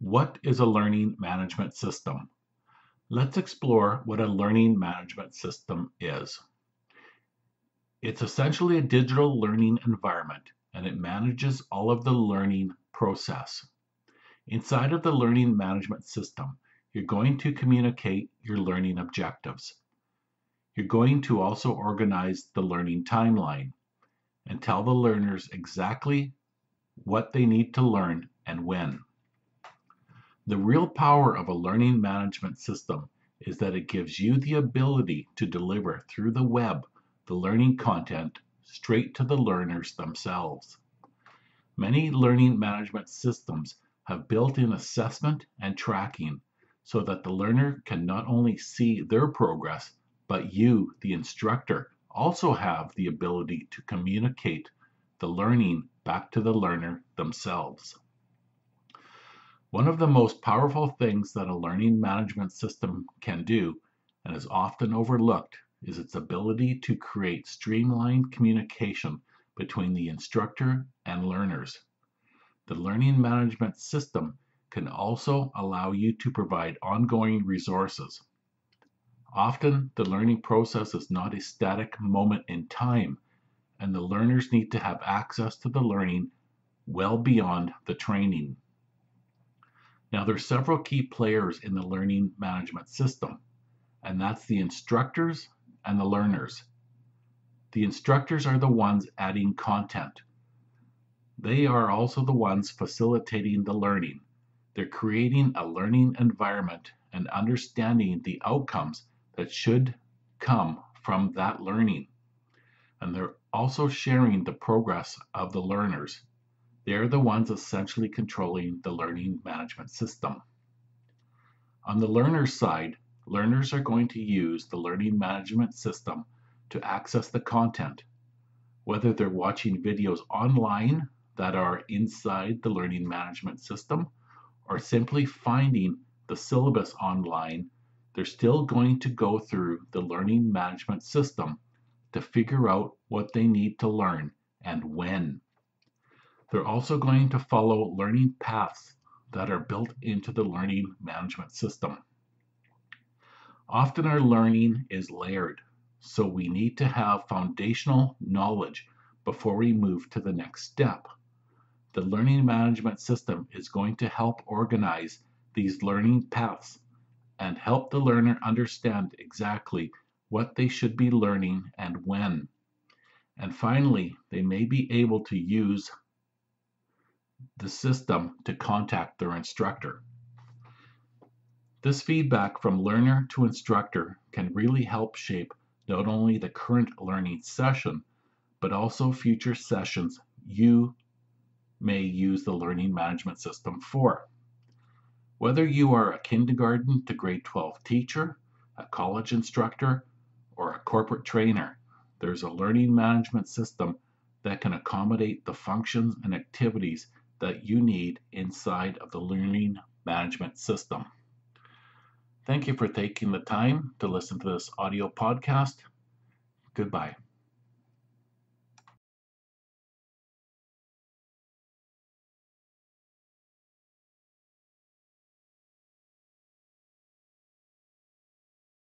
What is a learning management system? Let's explore what a learning management system is. It's essentially a digital learning environment and it manages all of the learning process. Inside of the learning management system, you're going to communicate your learning objectives. You're going to also organize the learning timeline and tell the learners exactly what they need to learn and when. The real power of a learning management system is that it gives you the ability to deliver through the web the learning content straight to the learners themselves. Many learning management systems have built-in assessment and tracking so that the learner can not only see their progress, but you, the instructor, also have the ability to communicate the learning back to the learner themselves. One of the most powerful things that a learning management system can do, and is often overlooked, is its ability to create streamlined communication between the instructor and learners. The learning management system can also allow you to provide ongoing resources. Often, the learning process is not a static moment in time, and the learners need to have access to the learning well beyond the training. Now there's several key players in the learning management system, and that's the instructors and the learners. The instructors are the ones adding content. They are also the ones facilitating the learning. They're creating a learning environment and understanding the outcomes that should come from that learning. And they're also sharing the progress of the learners. They're the ones essentially controlling the learning management system. On the learner's side, learners are going to use the learning management system to access the content, whether they're watching videos online that are inside the learning management system or simply finding the syllabus online, they're still going to go through the learning management system to figure out what they need to learn and when. They're also going to follow learning paths that are built into the learning management system. Often our learning is layered, so we need to have foundational knowledge before we move to the next step. The learning management system is going to help organize these learning paths and help the learner understand exactly what they should be learning and when. And finally, they may be able to use the system to contact their instructor. This feedback from learner to instructor can really help shape not only the current learning session, but also future sessions you may use the learning management system for. Whether you are a kindergarten to grade 12 teacher, a college instructor, or a corporate trainer, there's a learning management system that can accommodate the functions and activities that you need inside of the learning management system. Thank you for taking the time to listen to this audio podcast. Goodbye.